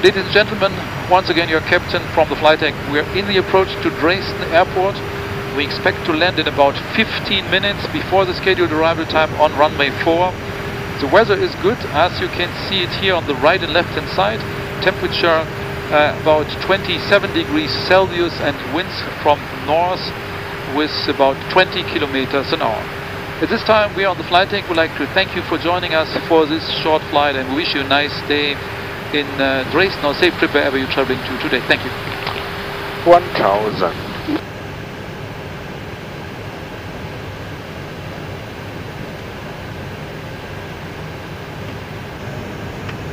Ladies and gentlemen, once again your captain from the flight deck. We're in the approach to Dresden Airport. We expect to land in about 15 minutes before the scheduled arrival time on runway 4. The weather is good, as you can see it here on the right and left hand side. Temperature uh, about 27 degrees Celsius and winds from north with about 20 kilometers an hour. At this time we are on the flight deck. We'd like to thank you for joining us for this short flight and wish you a nice day in uh, Dresden or safe trip wherever you're traveling to today. Thank you. 1000.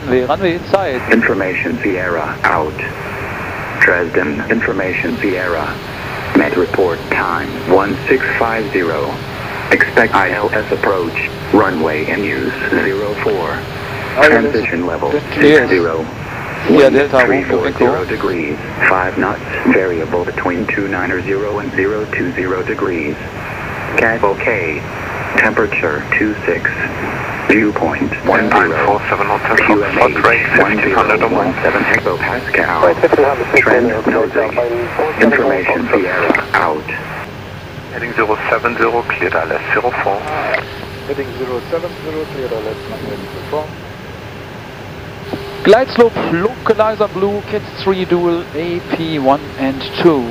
The runway inside. Information Sierra out. Dresden, Information Sierra. Met report time 1650. Expect ILS approach. Runway in use 04. Transition level Yes. 60. Yeah, Wind Delta, Romeo, 340 Echo. degrees. 5 knots. Variable between 290 and 020 degrees. CAVOK. Temperature 26. Dewpoint 10. 947 Hotel Foxtrot, range 1500 or more. 17 hectopascal. Trend NOSIG. Information Sierra out. Heading 070, cleared ILS 04. Heading 070, cleared LS runway 04. Glide slope localizer blue, Cat 3 dual AP1 and 2.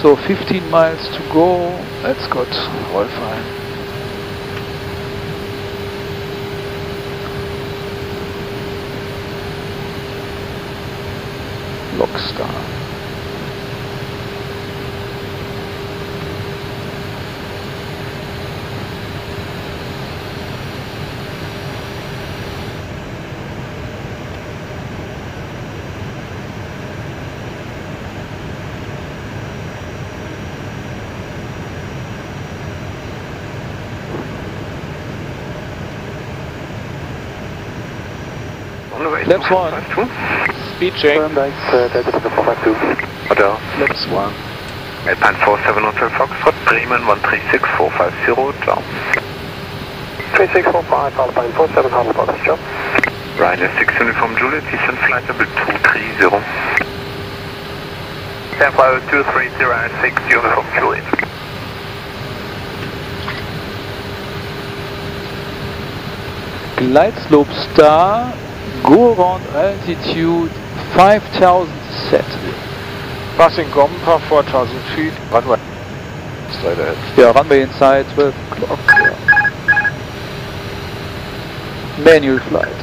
So 15 miles to go. That's good. All fine. Lockstar. On the way Left to one. 52. Speed check. Order. Flaps 1. Alpine 47 Hotel Foxtrot, Bremen 136450, ciao. 3645 Alpine 47 Hotel Foxtrot. Ryanair 6 Uniform Juliet, descent flight level 230. San Flight 230 Uniform Juliet. Glide slope star, go around altitude 5000 set. Passing Gompa 4000 feet. Runway. Straight ahead. Yeah, runway inside 12 o'clock. Yeah. Manual flight.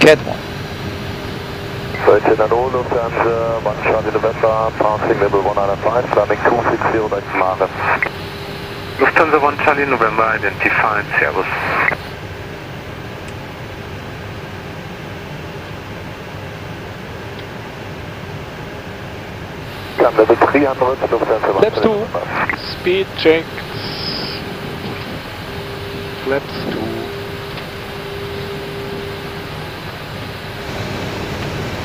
Cat 1. Lieutenant all Lufthansa, uh, 1 Charlie November, passing level 105, climbing 260 next Marke. Lufthansa 1 Charlie November, identified, Servus. Climb level 300, Lufthansa 1 Flaps Charlie 2. November. Speed checked. Flaps 2.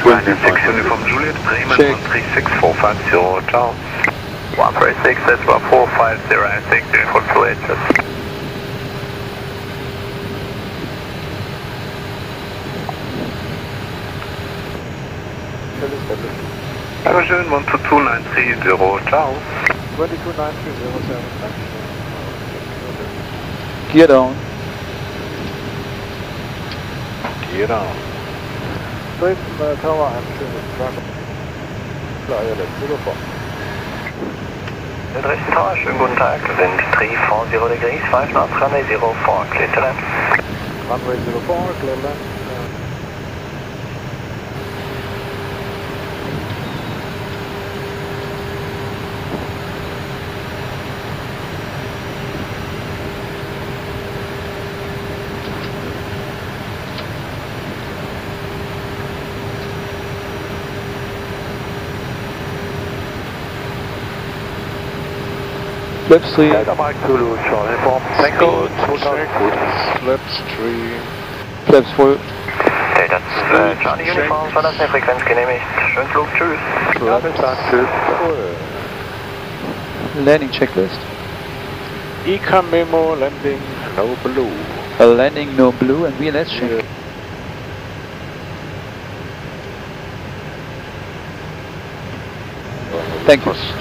Ryanair 6 Uniform Juliet, Bremen Check. 136450, ciao. 136, that's 1450, 6 Uniform Juliet. Just Dankeschön, 122930, ciao. 22930 Gear down. Gear down. Dresden äh, Tower, ein schönes Truck. ILS 04. Der Dresden Tower, schönen guten Tag. Wind 340 degrees, 5 knots, runway 04, clear to land. Runway 04, clear land. Speed check. Flaps 3. Flaps voll. Delta äh, Charlie Uniform, verlassene Frequenz genehmigt. Schönen Flug, tschüss. Flaps bis dann. Tschüss. Cool. landing checklist. ECAM memo, landing, no blue. A landing no blue and VLS check. Thank you.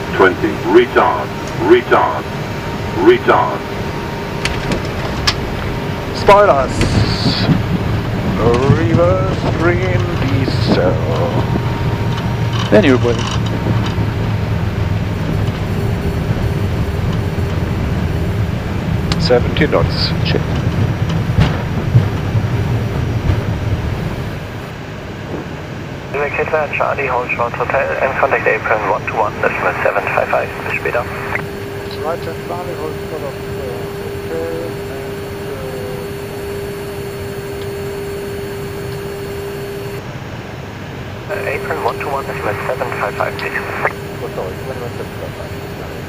Twenty. Retard. Retard. Retard. Spoilers! Reverse green decel. Manual brake. Seventy knots. Check. Delta Charlie, Hold Short Hotel and contact apron 121 decimal 755. Bis später. Roger, Charlie, Hold Short Hotel. Uh, apron 121 decimal 755. Oh, sorry, 121 755.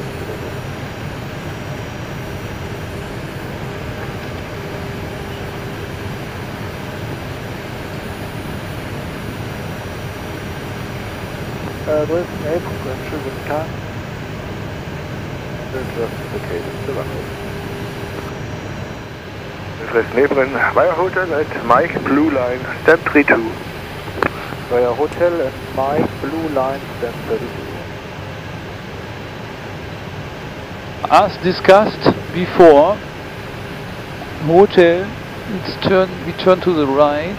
just indicated, the runway. This is neighboring Wire Hotel at Mike Blue Line, stand 32. Via hotel and Mike, blue line, stand 32. As discussed before, hotel, it's turn, we turn to the right,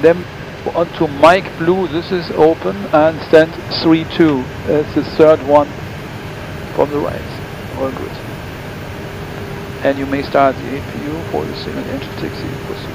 then onto Mike Blue, this is open, and stand 3-2, that's the third one from the right, all good. And you may start the APU for the single engine taxi procedure.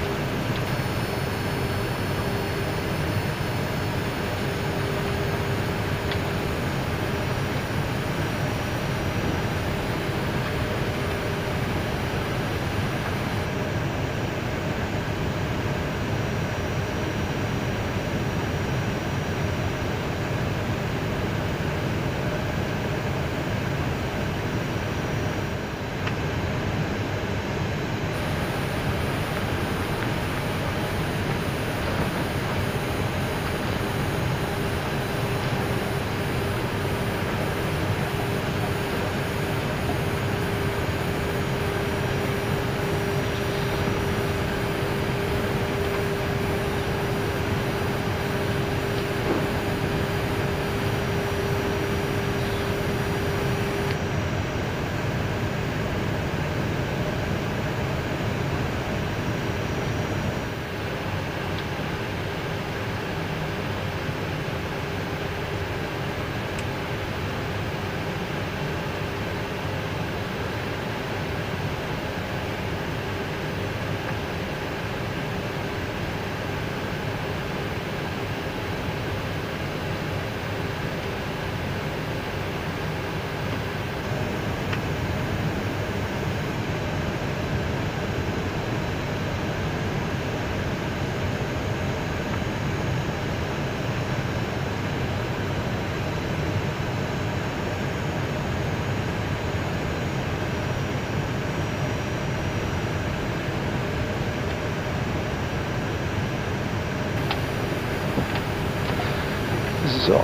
So.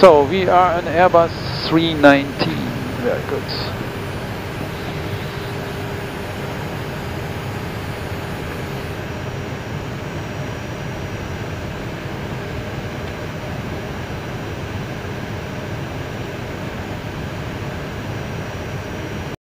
So we are an Airbus 319. Very good.